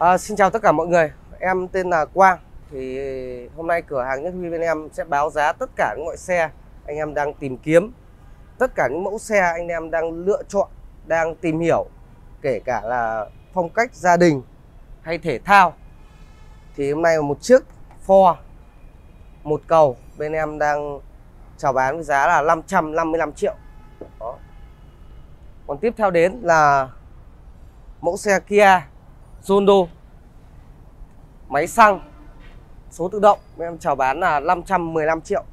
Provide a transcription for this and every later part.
À, xin chào tất cả mọi người, em tên là Quang. Thì hôm nay cửa hàng Nhất Huy bên em sẽ báo giá tất cả những loại xe anh em đang tìm kiếm, tất cả những mẫu xe anh em đang lựa chọn, đang tìm hiểu, kể cả là phong cách gia đình hay thể thao. Thì hôm nay một chiếc Ford một cầu bên em đang chào bán với giá là 555 triệu. Đó. Còn tiếp theo đến là mẫu xe Kia Zondo. Máy xăng, số tự động. Em chào bán là 515 triệu.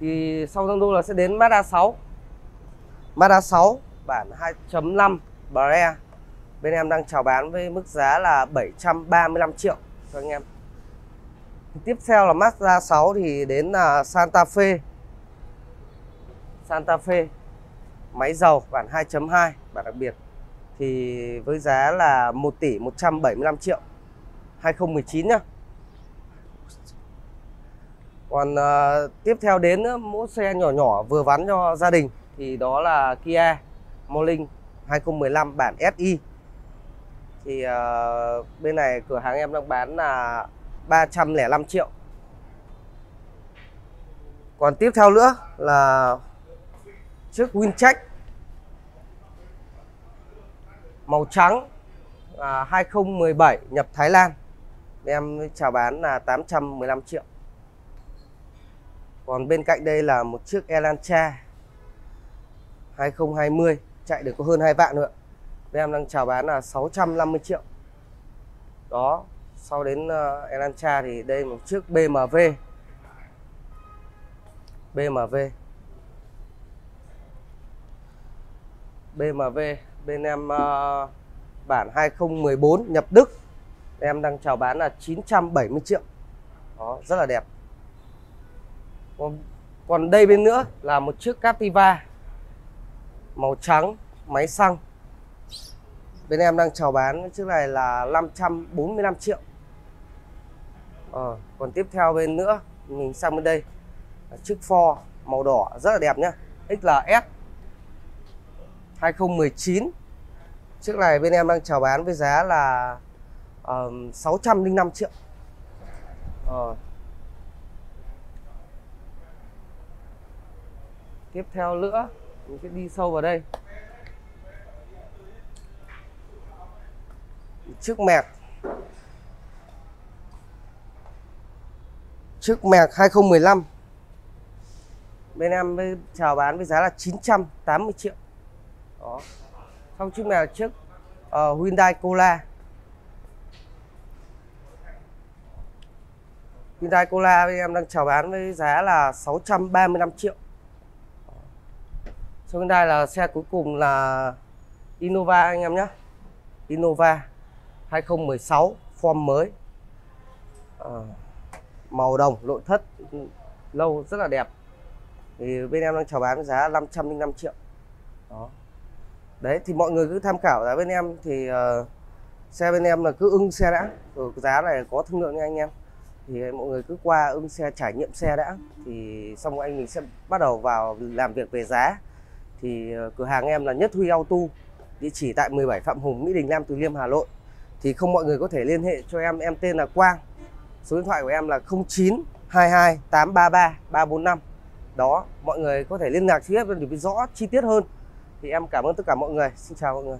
Thì sau Zondo là sẽ đến Mazda 6 Mazda 6 bản 2.5 Bre bên em đang chào bán với mức giá là 735 triệu cho anh em. Thì tiếp theo là Mazda 6 thì đến là Santa Fe. Santa Fe, máy dầu, bản 2.2 bản đặc biệt thì với giá là 1 tỷ 175 triệu 2019 nhá. Còn uh, tiếp theo đến nữa, mẫu xe nhỏ nhỏ vừa vắn cho gia đình thì đó là Kia Morning 2015 bản SI thì uh, bên này cửa hàng em đang bán là 305 triệu. Còn tiếp theo nữa là chiếc Wincheck màu trắng à, 2017 nhập Thái Lan. Em chào bán là 815 triệu. Còn bên cạnh đây là một chiếc Elantra 2020 chạy được có hơn 2 vạn nữa em đang chào bán là 650 triệu. Đó sau đến ờ, uh, Elantra thì đây một chiếc BMW BMW BMW bên em uh, bản 2014 nhập Đức. Em đang chào bán là 970 triệu. Đó rất là đẹp. Còn, còn đây bên nữa là một chiếc Captiva. Màu trắng máy xăng. Bên em đang chào bán chiếc này là 545 triệu. Ờ, còn tiếp theo bên nữa mình sang bên đây. Là chiếc Ford màu đỏ rất là đẹp nhá. XLS 2019 Chiếc này bên em đang chào bán với giá là uh, 605 triệu. Uh. Tiếp theo nữa Mình sẽ đi sâu vào đây. Chiếc mẹt Chiếc mẹt 2015 Bên em chào bán với giá là 980 triệu đó. Xong chiếc này là chiếc uh, Hyundai Cola. Hyundai Cola bên em đang chào bán với giá là 635 triệu. Sau Hyundai là xe cuối cùng là Innova anh em nhé. Innova 2016 form mới. À, màu đồng nội thất lâu rất là đẹp. Thì bên em đang chào bán với giá 505 triệu. Đó đấy thì mọi người cứ tham khảo giá bên em thì uh, xe bên em là cứ ưng xe đã. Rồi giá này có thương lượng nha anh em. Thì mọi người cứ qua ưng xe trải nghiệm xe đã. Thì xong anh mình sẽ bắt đầu vào làm việc về giá. Thì uh, cửa hàng em là Nhất Huy Auto địa chỉ tại 17 Phạm Hùng Mỹ Đình Nam Từ Liêm Hà Nội. Thì không mọi người có thể liên hệ cho em em tên là Quang. Số điện thoại của em là 09 22 833 345 đó mọi người có thể liên lạc trực tiếp để biết rõ chi tiết hơn thì em cảm ơn tất cả mọi người. Xin chào mọi người.